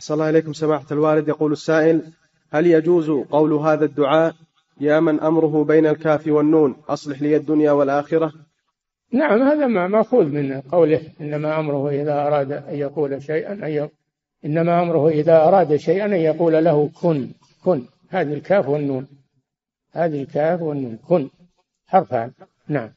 أحسن الله إليكم سماحة الوالد. يقول السائل هل يجوز قول هذا الدعاء يا من أمره بين الكاف والنون؟ أصلح لي الدنيا والآخرة. نعم هذا ما مأخوذ من قوله إنما أمره إذا أراد أن يقول شيئا أن ي... إنما أمره إذا أراد شيئا أن يقول له كن كن. هذه الكاف والنون. هذه الكاف والنون. كن. حرفان. نعم.